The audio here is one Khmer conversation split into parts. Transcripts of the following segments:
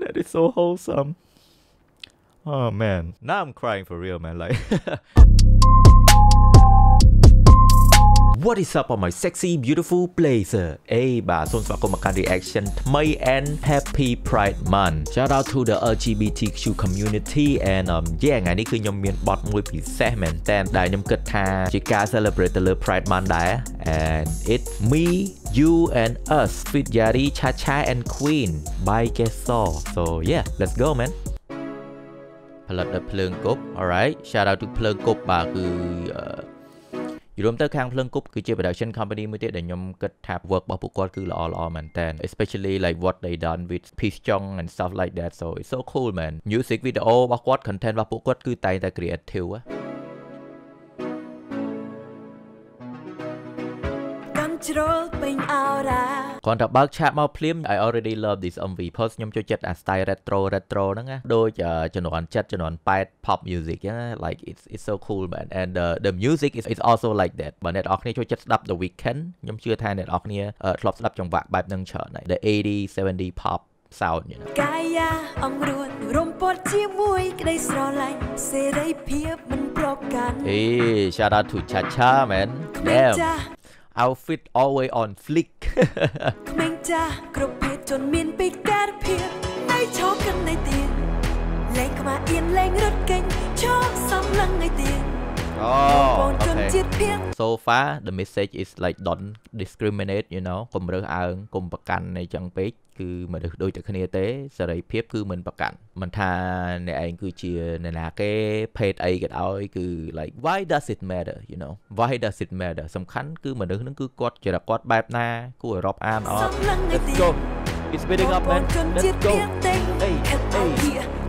That is so wholesome. Oh man. Now I'm crying for real, man. Like What is up on my sexy beautiful blazer អេបាទសូមស្វាគមន៍មកកាន់ reaction ថ្មី and happy pride month shout out to the LGBTQ community and um yeah ថ្ងៃនេះគឺខ្ញុំមានបទមួយពិសេសមែនតើដែលខ្ញុំគិតថាជាការ celebrate ទៅលើ pride month ដែរ and it's me you and us with Yari Chacha and Queen by Geso so yeah let's go man ផលិតដោយភ្លើងគប់ alright shout out to ភ្លើងគប់បាទគឺ យល់ទៅខាងភ្លើងគប់គឺជា production company មួយទៀតដែលខ្ញុំគិតថា work របស់ពួកគាត់គឺល្អល្អមែនតើ especially like what they done with Peace Chong and stuff like that so it's so cool man music video របស់គាត់ content របស់ពួកគាត់គឺតែងតែ creative ជ្គ្រាន់តែបើកឆាកមកភ្លាម I already love this MV post ខ្ញុំចូលចិត្តអា style retro retro ហ្នឹងណាដូចជំនាន់7ជំនាន់8 pop music ចឹង like it's it's so cool man and the the music is is also like that បើអ្នកនរគ្នាចូលចិត្តស្ដាប់ The Weeknd ខ្ញុំជឿថាអ្នកនរគ្នាធ្លាប់ស្ដាប់ចង្វាក់បែបហ្នឹងច្រើនហើយ the 80 70 pop sound you know កាយាអង្រួនរំពត់ជាមួយក្តីស្រឡាញ់សេរីភាពមិនប្រកាន់ Hey shout out to Chacha man damn outfit always on flick ក្មេងចាស់គ្រប់ភេទជនមានពីការភាពណៃឈោកិនណៃទៀនលេងក្បាលអៀនលេងរត់កេញឈោសំឡឹងណៃទៀ ន Oh okay So far the message is like don't discriminate you know កុំរើសអើងកុំប្រកាន់អីចឹងពេកគឺមនុស្សដូចតែគ្នាទេសេរីភាពគឺមិនប្រកាន់មិនថាអ្នកឯងគឺជាអ្នកណាគេភេទអីក៏ដោយគឺ like why does it matter you know why does it matter សំខាន់គឺមនុស្សនឹងគឺគាត់ចរិតគាត់បែបណាគួរឲ្យរាប់អានអត់ Let's go It's speeding up man Let's go អេអេ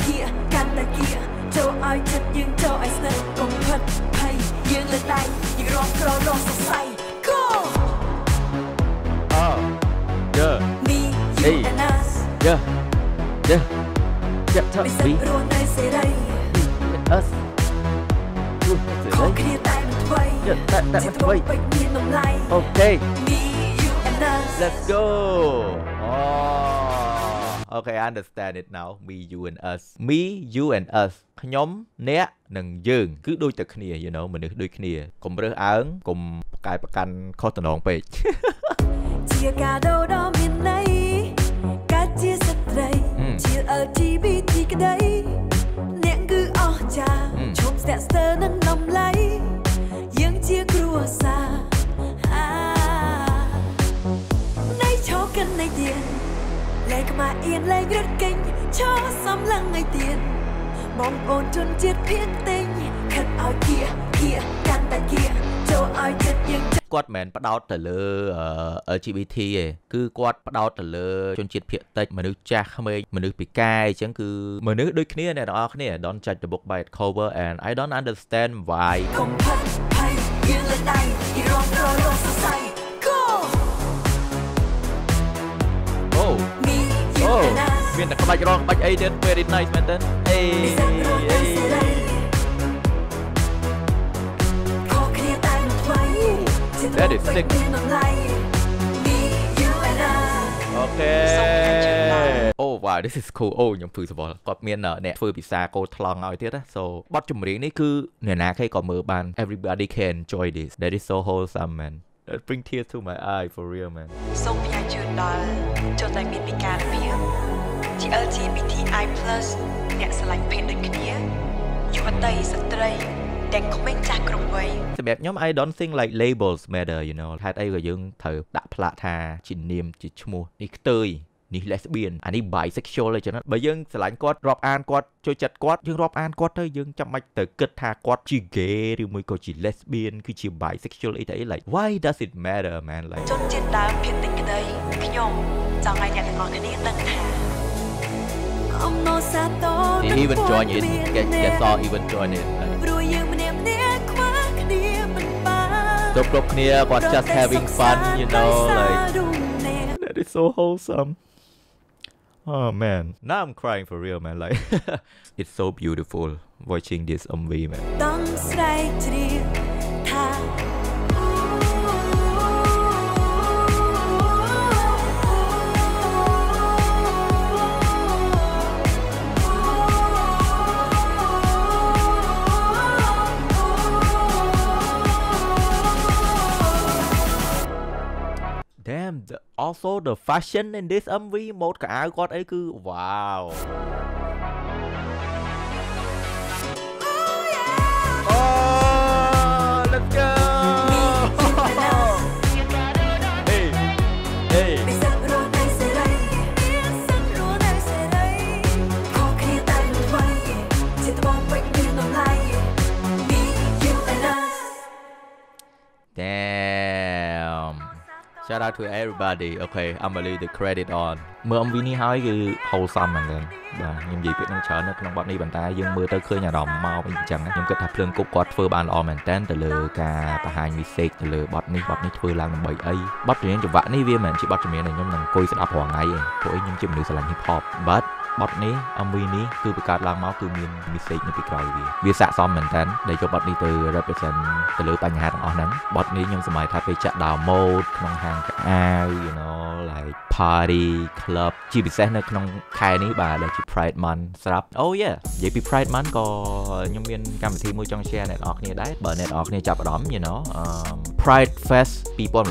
គៀកាន់តែគៀចូលឲ្យចិត្តយើងចូលឲ្យស្និទ្ធកុំផិតភ័ យយើងលើដៃយើងរងក្ររងសរសៃ Go Oh Yeah Me you and us Yeah Yeah Yeah ថា We រស់នៅសេរី us ខុសគ្នាតែមិនថ្មីតែតែមិនថ្មីពេញមានតម្លៃ Okay Me you and us Let's go Oh Okay I understand it now me you and us me you and us ខ្ញុំអ្នកនិងយើងគឺដូចតែគ្នា you know មនុស្សដូចគ្នាកុំរើសអើងកុំប្រកែប្រកាន់ខុសតំណងពេកជាកាដូដ៏មានន័យកាជាស្ត្រីជា LGBT ក្តី អៀនលែងរត់កេញឈោសំឡឹងឲ្យទៀនបងប្អូនជនជាតិភៀងតេងខិតឲ្យគៀគៀកាន់តែគៀចូលឲ្យចិត្តយើងគាត់មិនផ្ដោតទៅលើ LGBT ទេគឺគាត់ផ្ដោតទៅលើជនជាតិភាគតិចមនុស្សចាស់ក្មេងមនុស្សពិការអញ្ចឹងគឺមនុស្សដូចគ្នាអ្នកទាំងអស់គ្នា Don't judge the book by its cover and I don't understand why កុំផិតភ័យយើងលើដៃពីរងរលសរសៃ Go Oh មានតែក្បាច់រងក្បាច់អីទៀត very nice មែនតើអេអេ That is sick. Okay. Oh wow this is cool អូខ្ញុំ first of all គាត់មានអ្នកធ្វើភាសាកូដថ្លង់ឲ្យទៀតណា so បទចម្រៀងនេះគឺអ្នកណាគេក៏មើលបាន everybody can enjoy this that is so wholesome man that bring tears to my eye for real man សូមផ្ញើជូនដល់ចូលតែមានពិការភាព ជា LGBTI+ អ្នកស្រឡាញ់ភេទដូចគ្នាយុវតីស្ត្រីទាំងក្មេងចាស់គ្រប់វ័យសម្រាប់ខ្ញុំ I don't think like labels matter you know ហេតុអីក៏យើងត្រូវដាក់ផ្លាកថាជានាមជាឈ្មោះនេះខ្ទើយនេះ lesbian អានេះ bisexual អីចឹងបើយើងស្រឡាញ់គាត់រាប់អានគាត់ចូលចិត្តគាត់យើងរាប់អានគាត់ទៅយើងចាំបាច់ទៅគិតថាគាត់ជា gay ឬមួយក៏ជា lesbian គឺជា bisexual អីទៅអី like why does it matter man like ជនជាតិដើមភាគតិចក្តីខ្ញុំចង់ឲ្យអ្នកទាំងអស់គ្នាដឹងថា He even join it get get saw even join it គ្រប់គ្រប់គ្នាគាត់ just having fun you know like that is so wholesome oh man now I'm crying for real man like it's so beautiful watching this MV man Also the fashion in this MV ម៉ូដកៅអៅគាត់អីគឺ wow Shout out to everybody Okay I'm gonna leave the credit on មើល MV នេះហើយគឺ wholesome មែនទែនបាទខ្ញុំនិយាយពាក្យនឹងច្រើននៅក្នុងបទនេះប៉ុន្តែយើងមើលទៅឃើញអារម្មណ៍មកវិញអញ្ចឹងខ្ញុំគិតថាភ្លើងគប់គាត់ធ្វើបានល្អមែនទែនទៅលើការបង្ហាញ message ទៅលើបទនេះបទនេះធ្វើឡើងដើម្បីអីបទចម្រៀងចង្វាក់នេះវាមិនមែនជាបទចម្រៀងដែលខ្ញុំនឹងអង្គុយស្ដាប់រាល់ថ្ងៃទេព្រោះអីខ្ញុំជាមនុស្សស្រឡាញ់ hip hop but បទនេះ MV នេះគឺបង្កើតឡើងមកគឺមាន message នៅពីក្រោយវាវាស័ក្តិសមមែនតើដែលយកបទនេះទៅ represent ទៅលើបញ្ហាទាំងអស់ហ្នឹងបទនេះខ្ញុំសម័យថាពេលចាក់ដោ mode ក្នុងហាងកៅអៅ you know like party club ជាពិសេសនៅក្នុងខែនេះបាទដែលជា Pride Month ស្រាប់ Oh yeah និយាយពី Pride Month ក៏ខ្ញុំមានកម្មវិធីមួយចង់ share អ្នកនរគ្នាដែរបើអ្នកនរគ្នាចាប់អារម្មណ៍ you know um, Pride Fest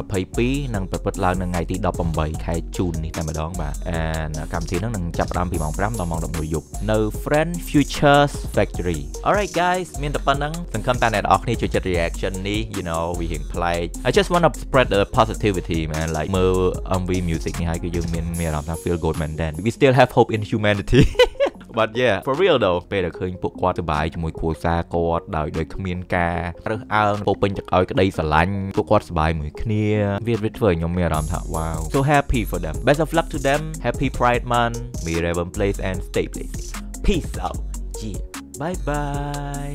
2022នឹងប្រព្រឹត្តឡើងនៅថ្ងៃទី18ខែជូននេះតែម្ដងបាទ and កម្មវិធីហ្នឹងនឹងចាប់ផ្ដើមពីម៉ោង5ដល់ម៉ោង11យប់នៅ Friend Futures Factory Alright guys មានតែប៉ុណ្្នឹងសង្ឃឹមថាអ្នកនរគ្នាចូលចិត្ត reaction នេះ you know វារៀងប្លែក I just want to spread the positivity man like មើល MV music នេះហើយគឺយើងមានមានអារម្មណ៍ថា feel good មែនទែន we still have hope in humanity But yeah for real though ពេលដែលឃើញពួកគាត់សប្បាយជាមួយគ្រួសារគាត់ដោយដោយគ្មានការរើសអើងពោពេញទឹកឲ្យក្តីស្រឡាញ់ពួកគាត់សប្បាយមួយគ្នាវាវាធ្វើឲ្យខ្ញុំមានអារម្មណ៍ថា wow so happy for them best of luck to them happy pride month be Raven place and stay blazing peace out yeah bye bye